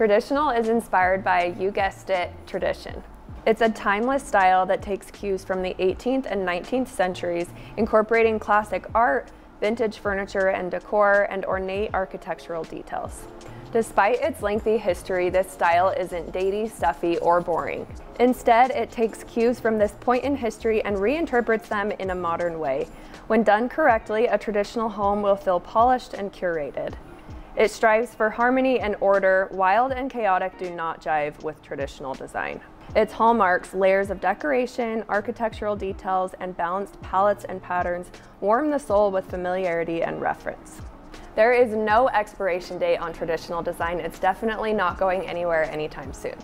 Traditional is inspired by, you guessed it, tradition. It's a timeless style that takes cues from the 18th and 19th centuries, incorporating classic art, vintage furniture and decor, and ornate architectural details. Despite its lengthy history, this style isn't datey, stuffy, or boring. Instead, it takes cues from this point in history and reinterprets them in a modern way. When done correctly, a traditional home will feel polished and curated. It strives for harmony and order. Wild and chaotic do not jive with traditional design. Its hallmarks, layers of decoration, architectural details, and balanced palettes and patterns warm the soul with familiarity and reference. There is no expiration date on traditional design. It's definitely not going anywhere anytime soon.